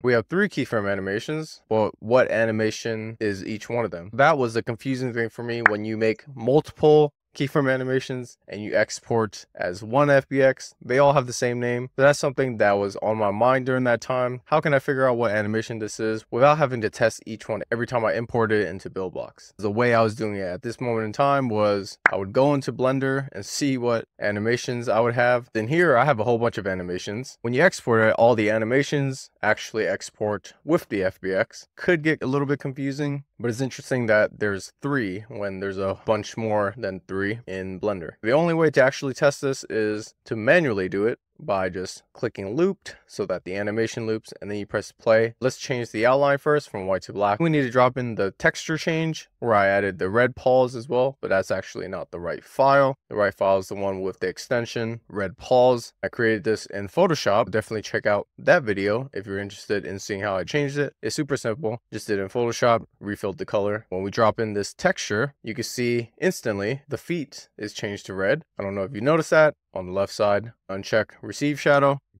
We have three keyframe animations, but what animation is each one of them? That was the confusing thing for me when you make multiple keyframe animations and you export as one FBX, they all have the same name. That's something that was on my mind during that time. How can I figure out what animation this is without having to test each one every time I import it into Buildbox? The way I was doing it at this moment in time was I would go into Blender and see what animations I would have. Then here I have a whole bunch of animations. When you export it, all the animations actually export with the FBX. Could get a little bit confusing, but it's interesting that there's three when there's a bunch more than three in Blender. The only way to actually test this is to manually do it by just clicking looped so that the animation loops and then you press play. Let's change the outline first from white to black. We need to drop in the texture change where I added the red paws as well, but that's actually not the right file. The right file is the one with the extension red paws. I created this in Photoshop. Definitely check out that video if you're interested in seeing how I changed it. It's super simple. Just did in Photoshop, refilled the color. When we drop in this texture, you can see instantly the feet is changed to red. I don't know if you noticed that on the left side, uncheck receive shadow,